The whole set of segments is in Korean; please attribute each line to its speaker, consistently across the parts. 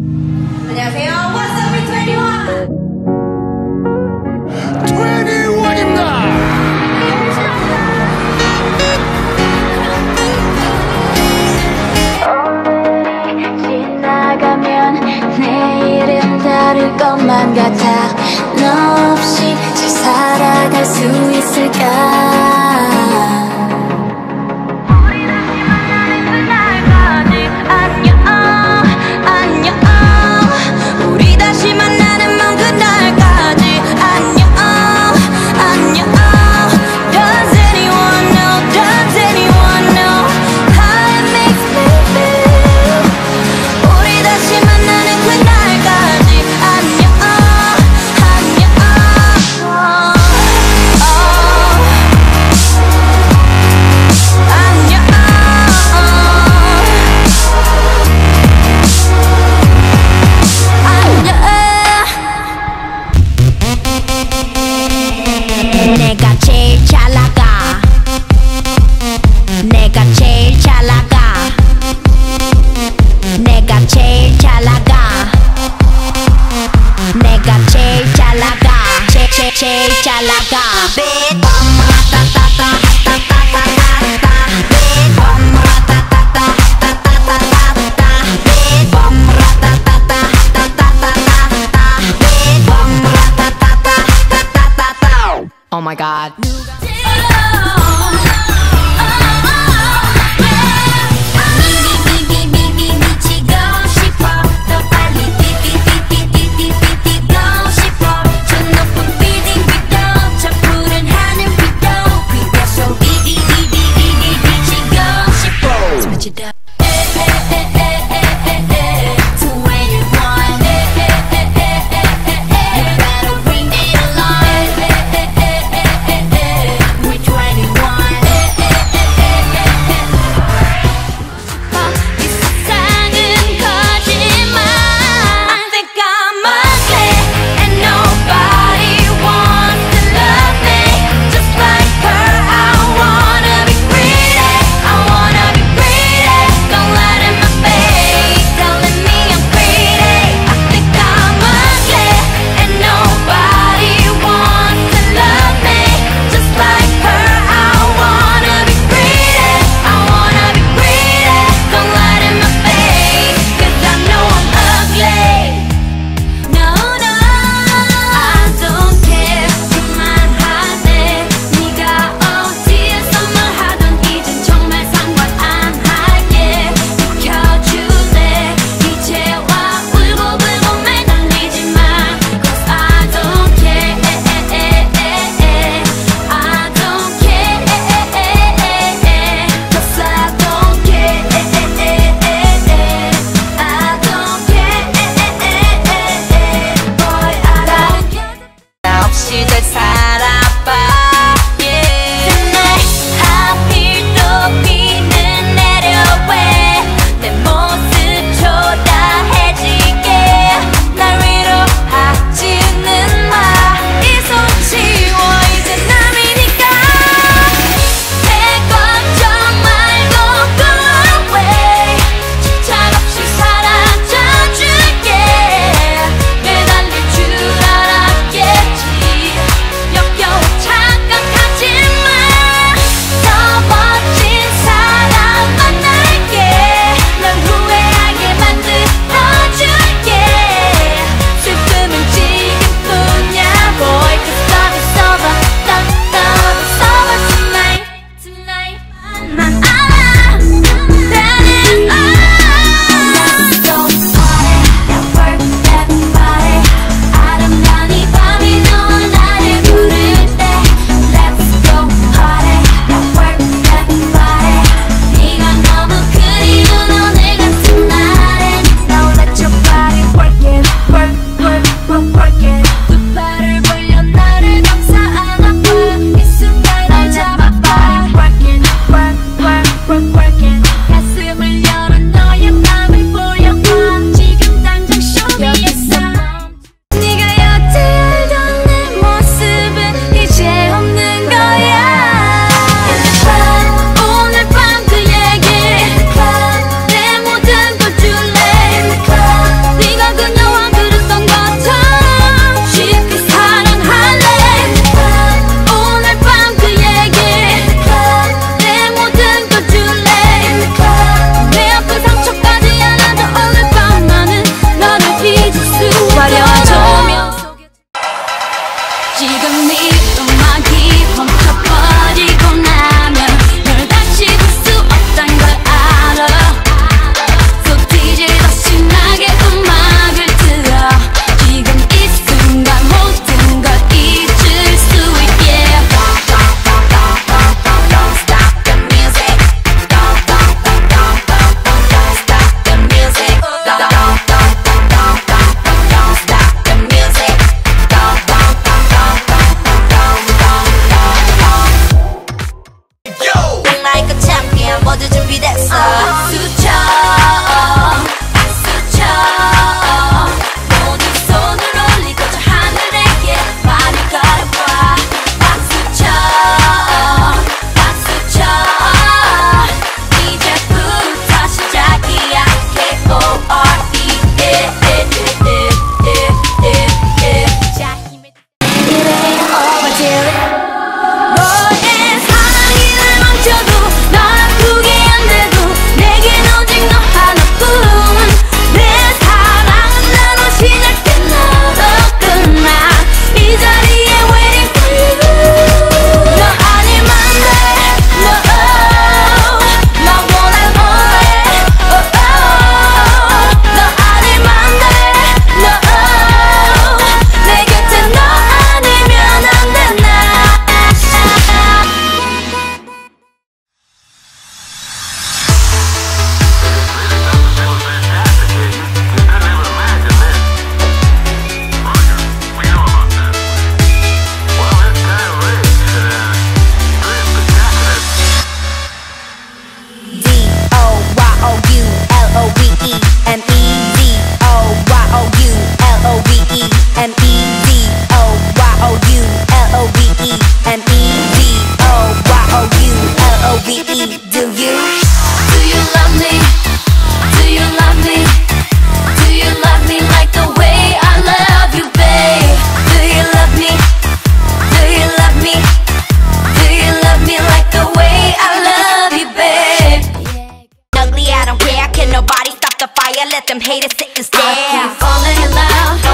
Speaker 1: 안녕하세요. What's up with 21?
Speaker 2: 21입니다.
Speaker 3: 다를 것만 같아 너 없이 잘 살아갈 수 있을까
Speaker 1: Oh my God.
Speaker 3: let them haters
Speaker 1: sit and stare. I keep falling in love.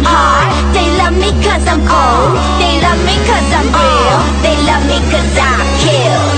Speaker 1: I'm hard. They love me cause I'm old They love me cause I'm real. They love me cause I kill.